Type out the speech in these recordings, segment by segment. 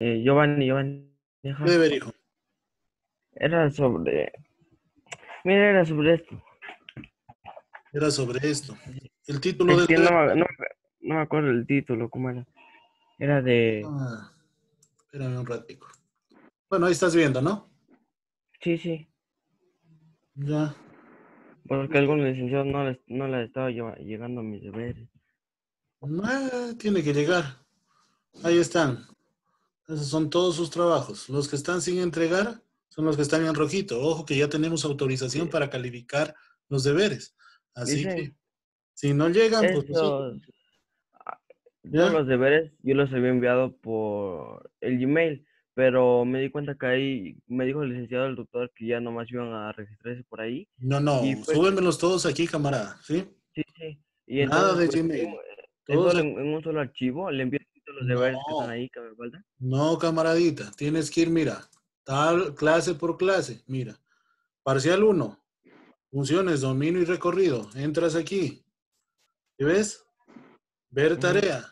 Eh, Giovanni, Giovanni. ajá. ¿Qué deber, hijo? Era sobre. Mira, era sobre esto. Era sobre esto. El título Es que no, no, no me acuerdo el título, ¿cómo era? Era de. Ah, espérame un ratico. Bueno, ahí estás viendo, ¿no? Sí, sí. Ya. Porque algunos licenciados no les, no les estaba llegando mis deberes. Ah, tiene que llegar. Ahí están. Esos son todos sus trabajos. Los que están sin entregar son los que están en rojito. Ojo que ya tenemos autorización Sí. para calificar los deberes. Así Dicen, que si no llegan, pues nosotros- Estos, todos los deberes yo los había enviado por el Gmail, pero me di cuenta que ahí me dijo el licenciado, el doctor, que ya nomás iban a registrarse por ahí. No, no, pues- todos aquí, camarada, ¿sí? Sí, sí. Y Nada de pues, Gmail. en, Todos en un solo archivo le todos los deberes que No. están ahí. No, camaradita, tienes que ir, mira, tal clase por clase, mira. Parcial 1, funciones, dominio y recorrido. Entras aquí. ¿Y ves? Ver tarea.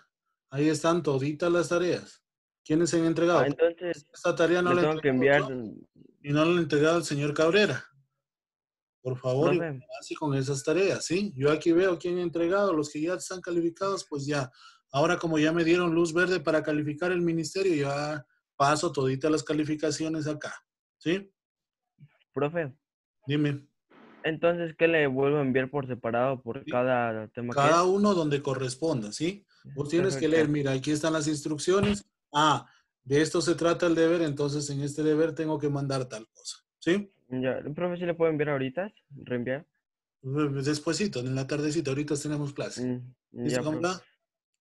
Ahí están toditas las tareas. ¿Quiénes se han entregado? Ah, entonces, Esta tarea no le la tengo que enviar, y no la ha entregado el señor Cabrera. Por favor, profe, así con esas tareas, ¿sí? Yo aquí veo quién ha entregado, los que ya están calificados, pues ya. Ahora como ya me dieron luz verde para calificar el ministerio, ya paso toditas las calificaciones acá, ¿sí? profe, Dime, entonces, ¿qué le vuelvo a enviar por separado por Sí. cada tema cada uno donde corresponda, ¿sí? Vos tienes que leer, mira, aquí están las instrucciones. Ah, de esto se trata el deber, entonces en este deber tengo que mandar tal cosa, ¿sí? Ya, profe, ¿sí le puedo enviar ahorita? ¿Reenviar? Despuésito, en la tardecita, ahorita tenemos clase. Mm, ¿Listo, ya,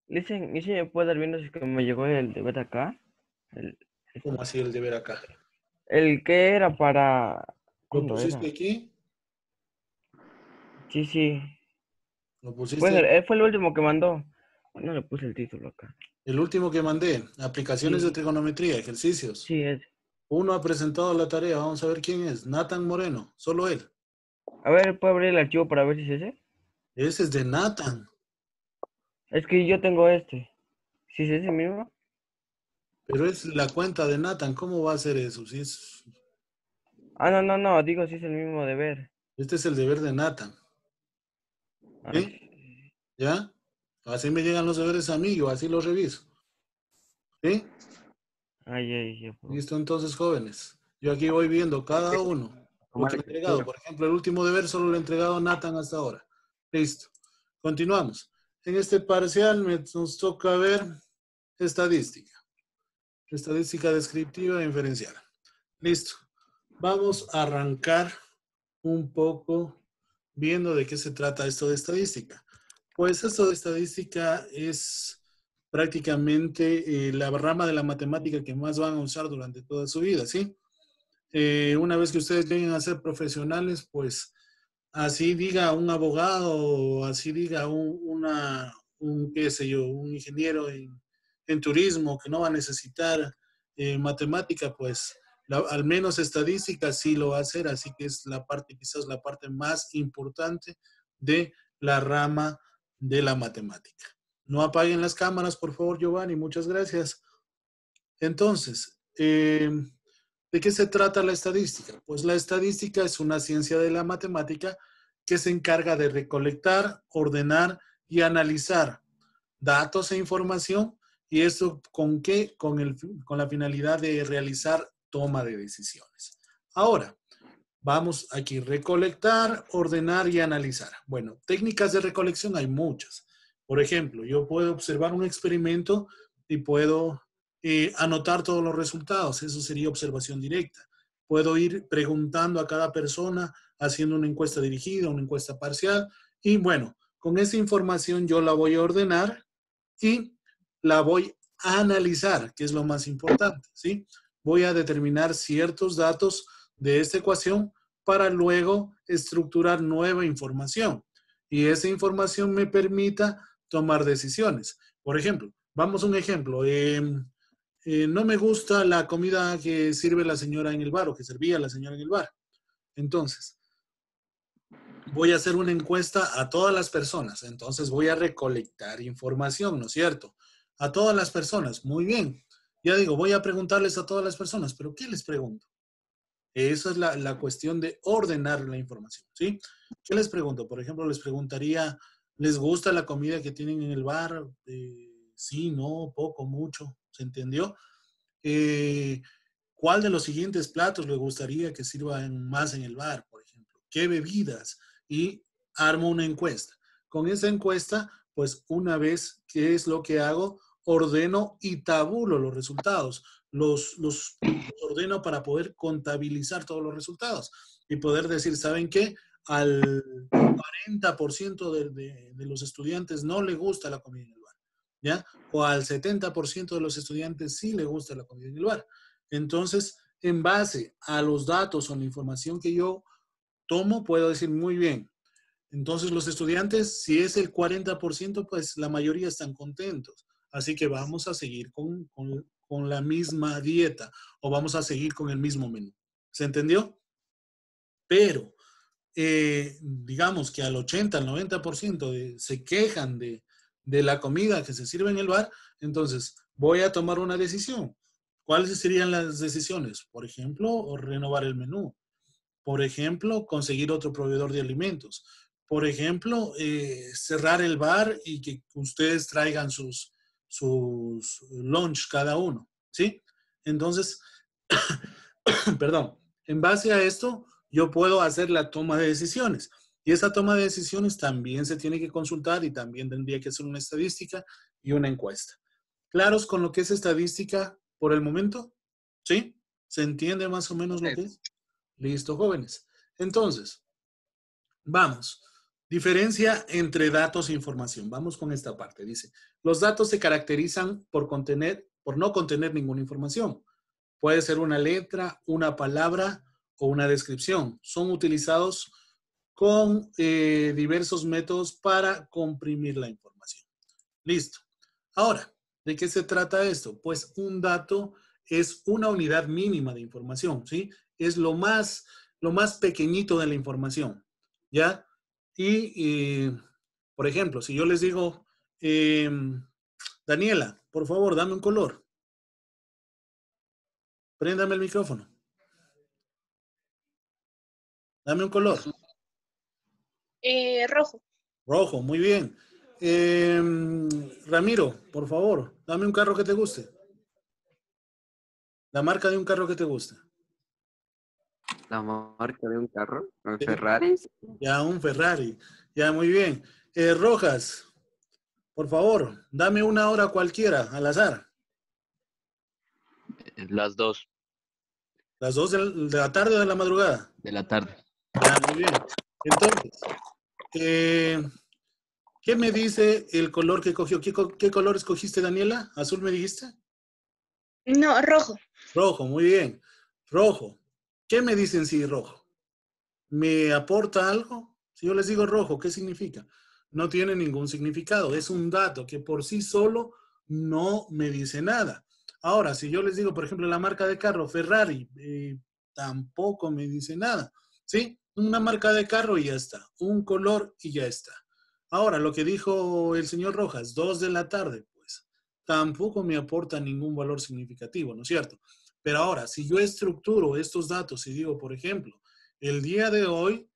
Dicen, ¿y si me puede dar viendo si me llegó el deber acá? El, ¿Cómo así el deber acá? el que era para... ¿Lo ¿Cuándo pusiste era? aquí? Sí, sí. ¿Lo pusiste? Pues él fue el último que mandó. No le puse el título acá. El último que mandé, aplicaciones de trigonometría, ejercicios. Sí, es. Uno ha presentado la tarea, vamos a ver quién es. Nathan Moreno, solo él. A ver, ¿puedo abrir el archivo para ver si es ese? Ese es de Nathan, Es que yo tengo este. ¿Sí es ese mismo? pero es la cuenta de Nathan. ¿Cómo va a ser eso? Si es, Ah, no, no, no. Digo si es el mismo deber. este es el deber de Nathan, Ah, ¿Sí? ¿ya? Así me llegan los deberes a mí, yo así los reviso. ¿Sí? Ay, ay, ay. Listo, entonces, jóvenes. Yo aquí voy viendo cada uno. Lo que he entregado. Por ejemplo, el último deber solo lo he entregado a Nathan hasta ahora. Listo. Continuamos. En este parcial nos toca ver estadística. Estadística descriptiva e inferencial. Listo. Vamos a arrancar un poco viendo de qué se trata esto de estadística. Pues esto de estadística es prácticamente eh, la rama de la matemática que más van a usar durante toda su vida, ¿sí? Eh, una vez que ustedes lleguen a ser profesionales, pues así diga un abogado así diga un, un qué sé yo, un ingeniero en, turismo que no va a necesitar eh, matemática, pues al menos estadística sí lo va a hacer, así que es la parte, quizás la parte más importante de la rama de la matemática. No apaguen las cámaras, por favor, Giovanni, muchas gracias. Entonces, eh, ¿de qué se trata la estadística? Pues la estadística es una ciencia de la matemática que se encarga de recolectar, ordenar y analizar datos e información. ¿Y esto con qué? Con, el, con la finalidad de realizar toma de decisiones. Ahora, vamos aquí, recolectar, ordenar y analizar. Bueno, técnicas de recolección hay muchas. Por ejemplo, yo puedo observar un experimento y puedo eh, anotar todos los resultados. Eso sería observación directa. Puedo ir preguntando a cada persona, haciendo una encuesta dirigida, una encuesta parcial. Y bueno, con esa información yo la voy a ordenar y la voy a analizar, que es lo más importante, ¿sí? Voy a determinar ciertos datos de esta ecuación para luego estructurar nueva información. Y esa información me permita tomar decisiones. Por ejemplo, vamos a un ejemplo. Eh, eh, no me gusta la comida que sirve la señora en el bar o que servía la señora en el bar. Entonces, voy a hacer una encuesta a todas las personas. Entonces, voy a recolectar información, ¿no es cierto? A todas las personas. Muy bien. Ya digo, voy a preguntarles a todas las personas, pero ¿qué les pregunto? Esa es la, cuestión de ordenar la información, ¿sí? ¿Qué les pregunto? Por ejemplo, les preguntaría, ¿les gusta la comida que tienen en el bar? Eh, sí, no, poco, mucho, ¿se entendió? Eh, ¿Cuál de los siguientes platos le gustaría que sirvan más en el bar, por ejemplo? ¿Qué bebidas? Y armo una encuesta. Con esa encuesta, pues una vez, ¿qué es lo que hago? Ordeno y tabulo los resultados. Los, los, ordeno para poder contabilizar todos los resultados y poder decir, ¿saben qué? Al 40% de, de, los estudiantes no le gusta la comida en el ¿ya? O al 70% de los estudiantes sí le gusta la comida en el bar. Entonces, en base a los datos o la información que yo tomo, puedo decir muy bien. Entonces, los estudiantes, si es el 40%, pues la mayoría están contentos. Así que vamos a seguir con, la misma dieta o vamos a seguir con el mismo menú. ¿Se entendió? Pero, eh, digamos que al 80, al 90% se quejan de, de la comida que se sirve en el bar, entonces voy a tomar una decisión. ¿Cuáles serían las decisiones? Por ejemplo, renovar el menú. Por ejemplo, conseguir otro proveedor de alimentos. Por ejemplo, eh, cerrar el bar y que ustedes traigan sus, sus lunch cada uno. ¿Sí? Entonces, perdón, en base a esto, yo puedo hacer la toma de decisiones. Y esa toma de decisiones también se tiene que consultar y también tendría que hacer una estadística y una encuesta. ¿Claros con lo que es estadística por el momento? ¿Sí? ¿Se entiende más o menos lo que es? Listo, jóvenes. Entonces, vamos. Diferencia entre datos e información. Vamos con esta parte. Dice, los datos se caracterizan por contener, por no contener ninguna información. Puede ser una letra, una palabra o una descripción. Son utilizados con eh, diversos métodos para comprimir la información. Listo. Ahora, ¿De qué se trata esto? Pues un dato es una unidad mínima de información, ¿sí? Es lo más, lo más pequeñito de la información, ¿ya? Y, por ejemplo, si yo les digo, em, Daniela, por favor, dame un color. Préndame el micrófono. Dame un color. Eh, rojo. Rojo, muy bien. Em, Ramiro, por favor, dame un carro que te guste. La marca de un carro que te guste. La marca de un carro, un Ferrari. Ya, un Ferrari. Ya, muy bien. Eh, Rojas, por favor, dame una hora cualquiera, al azar. Las dos. ¿Las dos de la tarde o de la madrugada? De la tarde. Ya, muy bien. Entonces, eh, ¿Qué me dice el color que cogió? ¿Qué, color escogiste, Daniela? ¿Azul me dijiste? No, rojo. Rojo, muy bien. Rojo. ¿Qué me dicen si rojo? ¿Me aporta algo? Si yo les digo rojo, ¿qué significa? No tiene ningún significado. Es un dato que por sí solo no me dice nada. Ahora, si yo les digo, por ejemplo, la marca de carro, Ferrari, eh, tampoco me dice nada. ¿Sí? Una marca de carro y ya está. Un color y ya está. Ahora, lo que dijo el señor Rojas, dos de la tarde, pues tampoco me aporta ningún valor significativo, ¿no es cierto? Pero ahora, si yo estructuro estos datos y digo, por ejemplo, el día de hoy,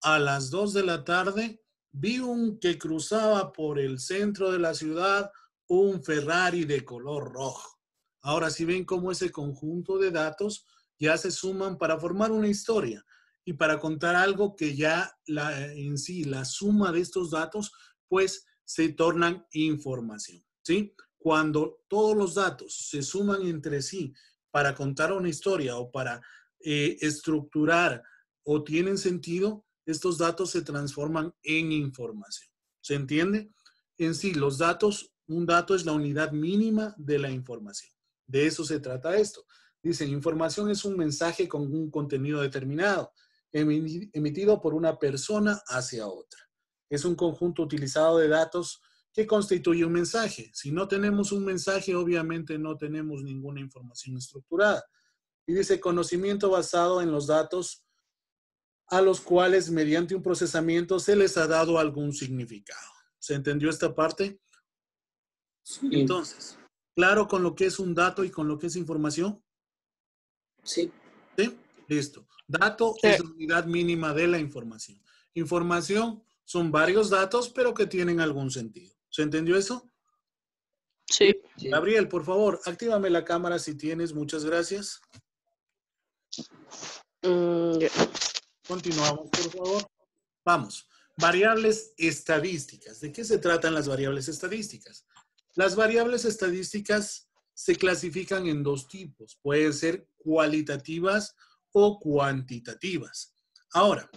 a las dos de la tarde, vi un que cruzaba por el centro de la ciudad un Ferrari de color rojo. Ahora, si ven cómo ese conjunto de datos ya se suman para formar una historia y para contar algo que ya la, en sí, la suma de estos datos, pues se tornan información, ¿sí? Cuando todos los datos se suman entre sí para contar una historia o para eh, estructurar o tienen sentido, estos datos se transforman en información. ¿Se entiende? En sí, los datos, un dato es la unidad mínima de la información. De eso se trata esto. Dicen, información es un mensaje con un contenido determinado emitido por una persona hacia otra. Es un conjunto utilizado de datos que constituye un mensaje. Si no tenemos un mensaje, obviamente no tenemos ninguna información estructurada. Y dice conocimiento basado en los datos a los cuales mediante un procesamiento se les ha dado algún significado. ¿Se entendió esta parte? Entonces, ¿Claro con lo que es un dato y con lo que es información? Sí. ¿Sí? Listo. Dato Sí. es la unidad mínima de la información. Información son varios datos, pero que tienen algún sentido. ¿Se entendió eso? Sí. Gabriel, por favor, actívame la cámara si tienes. Muchas gracias. Mm. Continuamos, por favor. Vamos. Variables estadísticas. ¿De qué se tratan las variables estadísticas? Las variables estadísticas se clasifican en dos tipos. Pueden ser cualitativas cuantitativas. Ahora,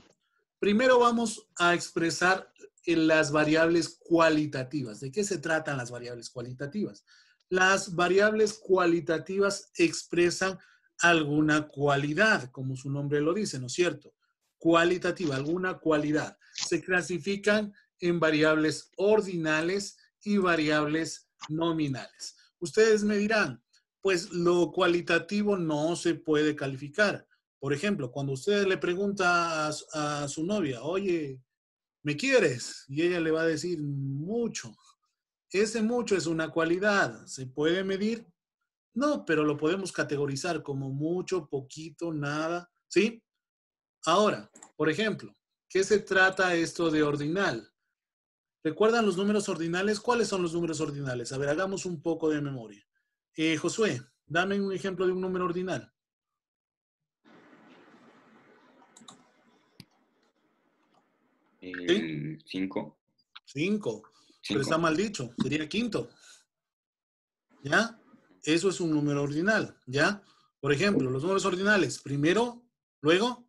primero vamos a expresar las variables cualitativas. ¿De qué se tratan las variables cualitativas? Las variables cualitativas expresan alguna cualidad, como su nombre lo dice, ¿no es cierto? Cualitativa, alguna cualidad. Se clasifican en variables ordinales y variables nominales. Ustedes me dirán, pues lo cualitativo no se puede calificar. Por ejemplo, cuando usted le pregunta a, su- novia, oye, ¿me quieres? Y ella le va a decir mucho. Ese mucho es una cualidad. ¿Se puede medir? No, pero lo podemos categorizar como mucho, poquito, nada, ¿sí? Ahora, por ejemplo, ¿qué se trata esto de ordinal? ¿Recuerdan los números ordinales? ¿Cuáles son los números ordinales? A ver, hagamos un poco de memoria. Eh, Josué, dame un ejemplo de un número ordinal. El 5. Cinco. Pero está mal dicho, sería quinto. ¿Ya? Eso es un número ordinal, ¿ya? Por ejemplo, los números ordinales, primero, luego,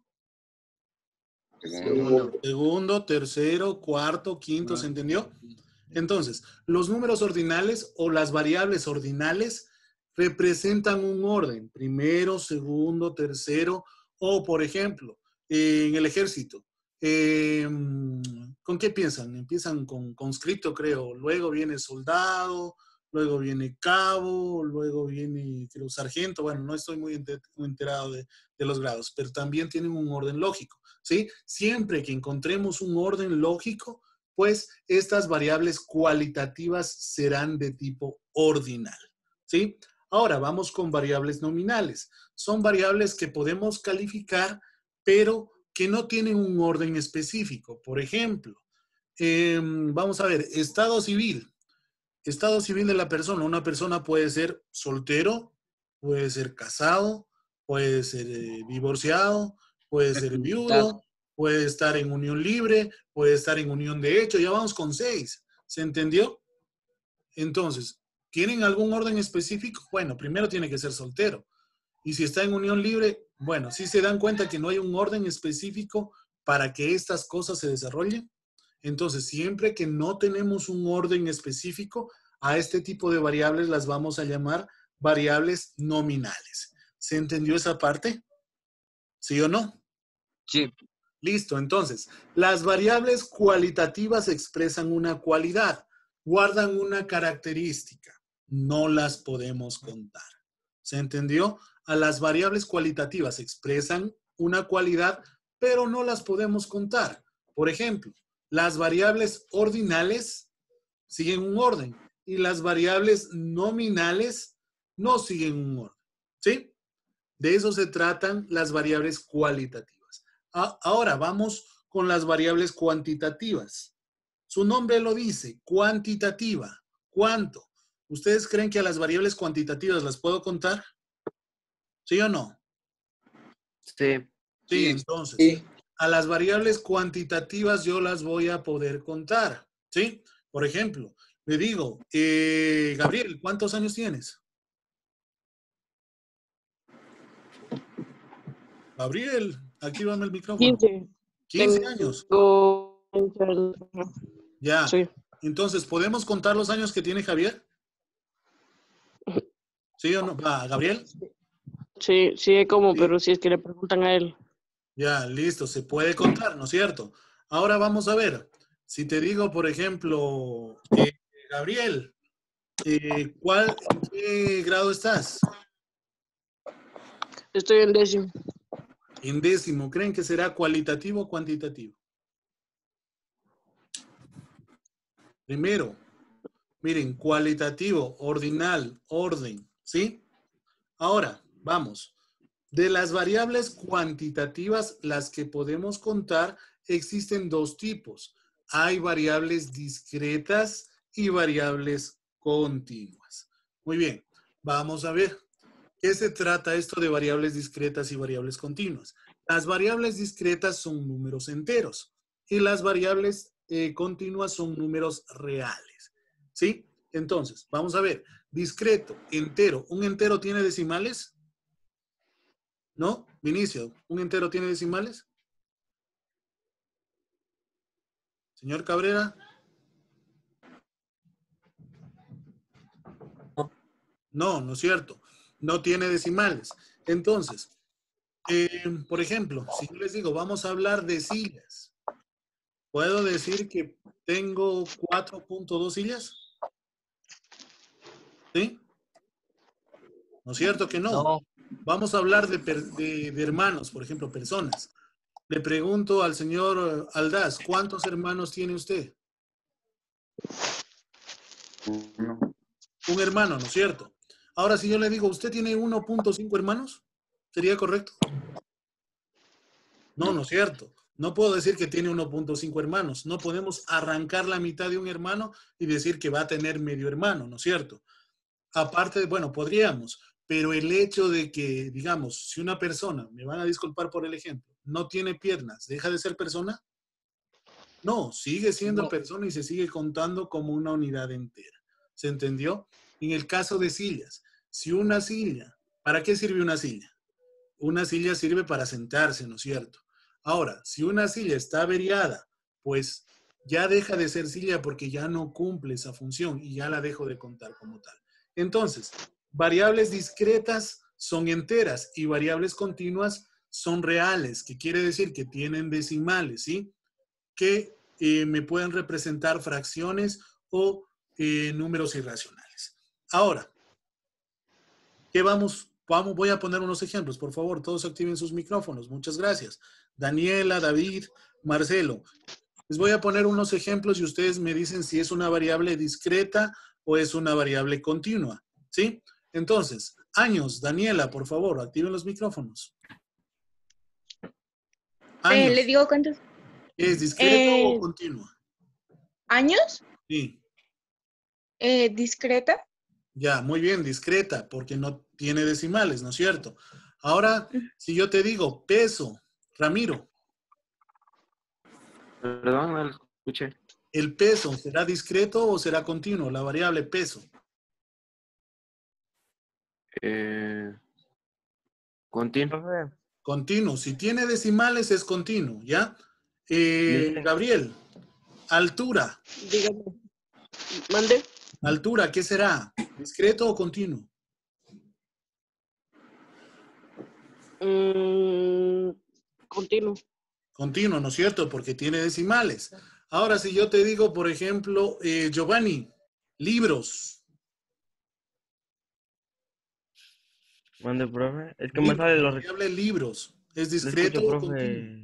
Segundo. segundo, tercero, cuarto, quinto, ¿se entendió? Entonces, los números ordinales o las variables ordinales representan un orden, primero, segundo, tercero, o por ejemplo, en el ejército, eh, ¿con qué piensan? Empiezan con conscripto, creo, luego viene soldado, luego viene cabo, luego viene, creo, sargento, bueno, no estoy muy ente- muy enterado de los grados, pero también tienen un orden lógico, ¿sí? Siempre que encontremos un orden lógico, pues estas variables cualitativas serán de tipo ordinal, ¿sí? Ahora vamos con variables nominales. Son variables que podemos calificar, pero que no tienen un orden específico. Por ejemplo, em, vamos a ver, estado civil. Estado civil de la persona. Una persona puede ser soltero, puede ser casado, puede ser eh, divorciado, puede ser viudo, puede estar en unión libre, puede estar en unión de hecho. Ya vamos con seis. ¿Se entendió? Entonces, ¿tienen algún orden específico? Bueno, primero tiene que ser soltero. Y si está en unión libre, bueno, si se dan cuenta que no hay un orden específico para que estas cosas se desarrollen. Entonces, siempre que no tenemos un orden específico, a este tipo de variables las vamos a llamar variables nominales. ¿Se entendió esa parte? ¿Sí o no? Sí. Listo, entonces, las variables cualitativas expresan una cualidad, guardan una característica, no las podemos contar. ¿Se entendió? A las variables cualitativas expresan una cualidad, pero no las podemos contar. Por ejemplo, las variables ordinales siguen un orden y las variables nominales no siguen un orden. ¿Sí? De eso se tratan las variables cualitativas. Ahora vamos con las variables cuantitativas. Su nombre lo dice, cuantitativa. ¿Cuánto? ¿Ustedes creen que a las variables cuantitativas las puedo contar? ¿Sí o no? Sí. Sí, Sí. entonces, Sí. a las variables cuantitativas yo las voy a poder contar. ¿Sí? Por ejemplo, le digo, eh, Gabriel, ¿cuántos años tienes? Gabriel, actívame el micrófono. 15. 15 años. Ya. Sí. Entonces, ¿podemos contar los años que tiene Javier? ¿Sí o no? Va, Gabriel. Sí, sí, como, Sí. pero si es que le preguntan a él. Ya, listo, se puede contar, ¿no es cierto? Ahora vamos a ver. Si te digo, por ejemplo, eh, Gabriel, eh, ¿cuál, ¿en qué grado estás? Estoy en décimo. En décimo. ¿Creen que será cualitativo o cuantitativo? Primero, Miren, cualitativo, ordinal, orden, ¿sí? Ahora, vamos. De las variables cuantitativas, las que podemos contar, existen dos tipos. Hay variables discretas y variables continuas. Muy bien, vamos a ver. ¿Qué se trata esto de variables discretas y variables continuas? Las variables discretas son números enteros y las variables eh, continuas son números reales. ¿Sí? Entonces, vamos a ver. Discreto, entero. ¿Un entero tiene decimales? ¿No? Vinicio, ¿un entero tiene decimales? Señor Cabrera. No, no es cierto. No tiene decimales. Entonces, eh, por ejemplo, si yo les digo, vamos a hablar de sillas, ¿puedo decir que tengo 4.2 sillas? ¿Sí? ¿No es cierto que no? Vamos a hablar de, de, hermanos, por ejemplo, personas. Le pregunto al señor Aldaz, ¿cuántos hermanos tiene usted? Un hermano, ¿no es cierto? Ahora, si yo le digo, ¿usted tiene 1.5 hermanos? ¿Sería correcto? No, no es cierto. No puedo decir que tiene 1.5 hermanos. No podemos arrancar la mitad de un hermano y decir que va a tener medio hermano, ¿no es cierto? Aparte, bueno, podríamos, pero el hecho de que, digamos, si una persona, me van a disculpar por el ejemplo, no tiene piernas, ¿deja de ser persona? No, sigue siendo persona y se sigue contando como una unidad entera. ¿Se entendió? En el caso de sillas, si una silla, ¿para qué sirve una silla? Una silla sirve para sentarse, ¿no es cierto? Ahora, si una silla está averiada, pues ya deja de ser silla porque ya no cumple esa función y ya la dejo de contar como tal. Entonces, variables discretas son enteras y variables continuas son reales, que quiere decir que tienen decimales, ¿sí? Que eh, me pueden representar fracciones o eh, números irracionales. Ahora, ¿qué vamos? Vamos, voy a poner unos ejemplos, por favor, todos activen sus micrófonos. Muchas gracias. Daniela, David, Marcelo. Les voy a poner unos ejemplos y ustedes me dicen si es una variable discreta o es una variable continua. ¿Sí? Entonces, años, Daniela, por favor, activen los micrófonos. Eh, ¿Le digo cuántos? ¿Es discreta o eh, continua? ¿Años? Sí. Eh, ¿Discreta? Ya, muy bien, discreta, porque no tiene decimales, ¿no es cierto? Ahora, si yo te digo peso, Ramiro. Perdón, no lo escuché. ¿El peso será discreto o será continuo? La variable peso. Eh, continuo. Continuo. Si tiene decimales es continuo, ¿ya? Eh, Gabriel, altura. Dígame. Mande. Altura, ¿qué será? ¿Discreto o continuo? Mm, continuo. Continuo, ¿no es cierto? Porque tiene decimales. Ahora, si yo te digo, por ejemplo, eh, Giovanni, libros. Mande, profe. Es que me sale los... Hable libros. ¿Es discreto escucho, profe.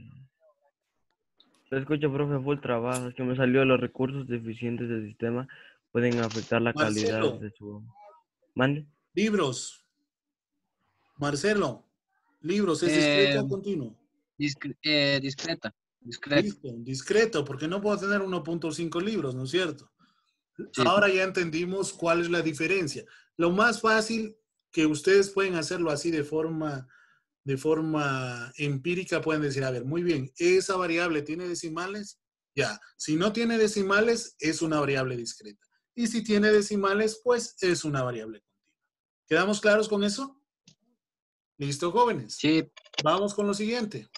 Lo escucho, profe, fue el trabajo. Es que me salió los recursos deficientes del sistema pueden afectar la calidad de su... ¿Mande? Libros. Marcelo, libros, ¿es discreto o Eh, continuo? Discre- eh, discreta. Discreto. Listo, discreto, porque no puedo tener 1.5 libros, ¿no es cierto? Sí. Ahora ya entendimos cuál es la diferencia. Lo más fácil que ustedes pueden hacerlo así de forma, de forma empírica, pueden decir, a ver, muy bien, ¿esa variable tiene decimales? Ya, si no tiene decimales, es una variable discreta. Y si tiene decimales, pues es una variable continua. ¿Quedamos claros con eso? ¿Listo, jóvenes? Sí, Vamos con lo siguiente.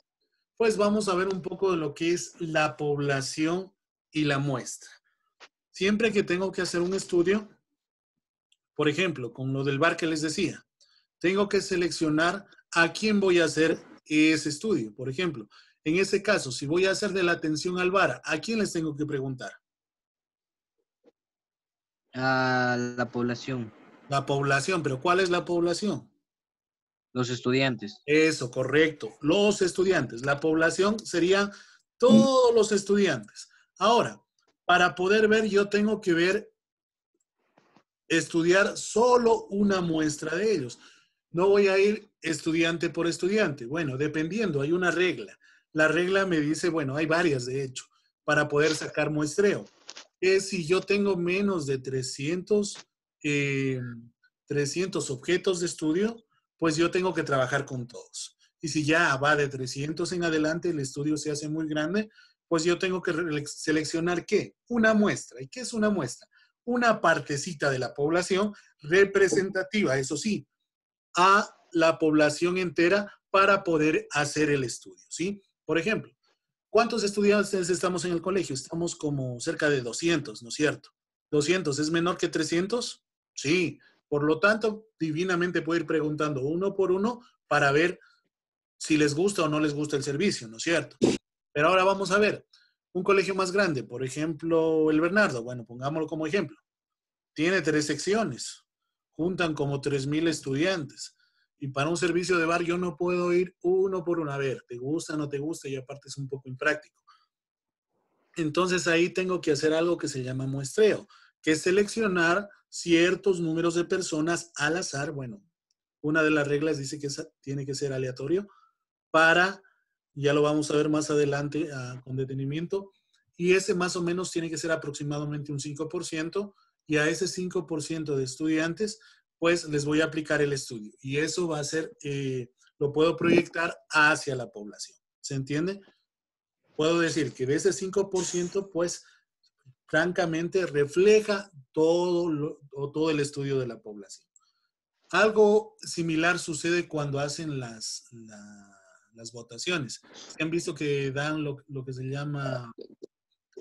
Pues vamos a ver un poco de lo que es la población y la muestra. Siempre que tengo que hacer un estudio, por ejemplo, con lo del bar que les decía, tengo que seleccionar a quién voy a hacer ese estudio. Por ejemplo, en ese caso, si voy a hacer de la atención al bar, ¿a quién les tengo que preguntar? a la población, La población, pero ¿cuál es la población? los estudiantes. Eso, correcto. Los estudiantes. La población sería todos los estudiantes. Ahora, para poder ver, yo tengo que ver estudiar solo una muestra de ellos. No voy a ir estudiante por estudiante. Bueno, dependiendo, hay una regla. La regla me dice, bueno, hay varias de hecho, para poder sacar muestreo. Es si yo tengo menos de 300, eh, 300 objetos de estudio, pues yo tengo que trabajar con todos. Y si ya va de 300 en adelante, el estudio se hace muy grande, pues yo tengo que seleccionar qué? Una muestra. ¿Y qué es una muestra? Una partecita de la población representativa, eso sí, a la población entera para poder hacer el estudio, ¿sí? Por ejemplo, ¿cuántos estudiantes estamos en el colegio? Estamos como cerca de 200, ¿no es cierto? 200, ¿es menor que 300? Sí. Por lo tanto, divinamente puedo ir preguntando uno por uno para ver si les gusta o no les gusta el servicio, ¿no es cierto? Pero ahora vamos a ver, un colegio más grande, por ejemplo, el Bernardo, bueno, pongámoslo como ejemplo, tiene tres secciones, juntan como 3.000 estudiantes. Y para un servicio de bar yo no puedo ir uno por uno a ver, te gusta, no te gusta, y aparte es un poco impráctico. Entonces ahí tengo que hacer algo que se llama muestreo, que es seleccionar ciertos números de personas al azar. Bueno, una de las reglas dice que tiene que ser aleatorio para, ya lo vamos a ver más adelante ah, con detenimiento, y ese más o menos tiene que ser aproximadamente un 5%, y a ese 5% de estudiantes, pues les voy a aplicar el estudio. Y eso va a ser, eh, lo puedo proyectar hacia la población. ¿Se entiende? Puedo decir que de ese 5%, pues francamente refleja todo, lo- todo el estudio de la población. Algo similar sucede cuando hacen las, la- las votaciones. Han visto que dan lo, que se llama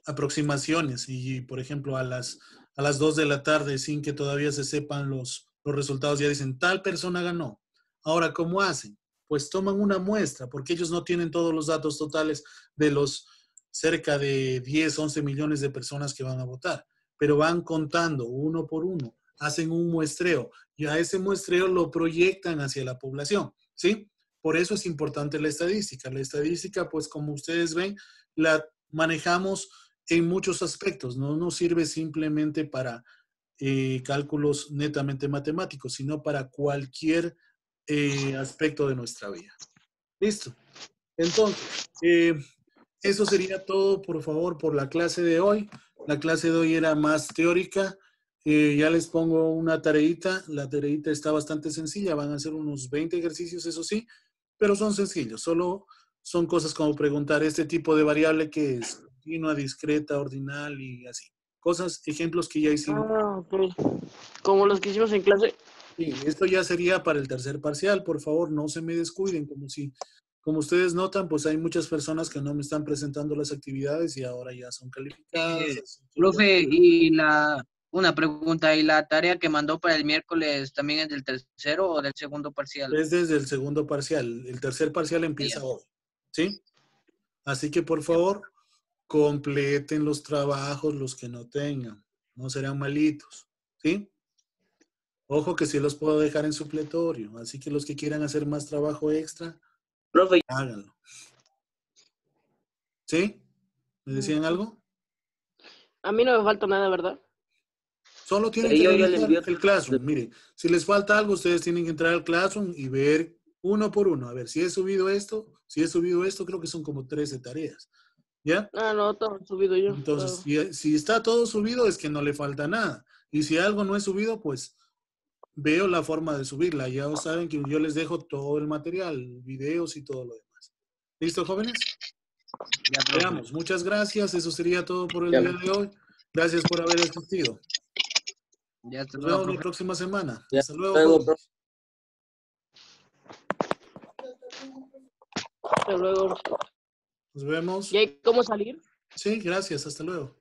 aproximaciones y, por ejemplo, a las, a las 2 de la tarde, sin que todavía se sepan los, los resultados, ya dicen, tal persona ganó. Ahora, ¿cómo hacen? Pues toman una muestra, porque ellos no tienen todos los datos totales de los cerca de 10, 11 millones de personas que van a votar, pero van contando uno por uno, hacen un muestreo y a ese muestreo lo proyectan hacia la población, ¿sí? Por eso es importante la estadística. La estadística, pues como ustedes ven, la manejamos en muchos aspectos, no nos sirve simplemente para eh, cálculos netamente matemáticos, sino para cualquier eh, aspecto de nuestra vida. Listo. Entonces, eh, eso sería todo, por favor, por la clase de hoy. La clase de hoy era más teórica. Ya les pongo una tareita. La tareita está bastante sencilla. Van a ser unos 20 ejercicios, eso sí, pero son sencillos. Solo son cosas como preguntar este tipo de variable que es continua, discreta, ordinal y así. Cosas, ejemplos que ya hicimos. Ah, ok. Como los que hicimos en clase. Sí, esto ya sería para el tercer parcial. Por favor, no se me descuiden, como si, como ustedes notan, pues hay muchas personas que no me están presentando las actividades y ahora ya son calificadas. Eh, Profe, y la, una pregunta, ¿y la tarea que mandó para el miércoles también es del tercero o del segundo parcial? Es desde el segundo parcial. El tercer parcial empieza hoy. ¿Sí? Así que por favor, completen los trabajos los que no tengan. No serán malitos. ¿Sí? Ojo que sí los puedo dejar en supletorio. Así que los que quieran hacer más trabajo extra, Profe, háganlo. ¿Sí? ¿Me decían algo? A mí no me falta nada, ¿verdad? Solo tienen que revisar el Classroom. Mire, si les falta algo, ustedes tienen que entrar al Classroom y ver uno por uno. A ver, si he subido esto, si he subido esto, creo que son como 13 tareas. ¿Ya? Ah, no, todo subido yo. Entonces, si, si está todo subido, es que no le falta nada. Y si algo no es subido, pues veo la forma de subirla. Ya saben que yo les dejo todo el material, videos y todo lo demás. ¿Listo, jóvenes? Ya. Veamos. Muchas gracias. Eso sería todo por el Ya. día de hoy. Gracias por haber asistido. Ya está Nos todo, vemos la próxima semana. Ya, Hasta luego. luego, profe. Hasta luego. Nos vemos. ¿Y hay cómo salir? Sí, gracias. Hasta luego.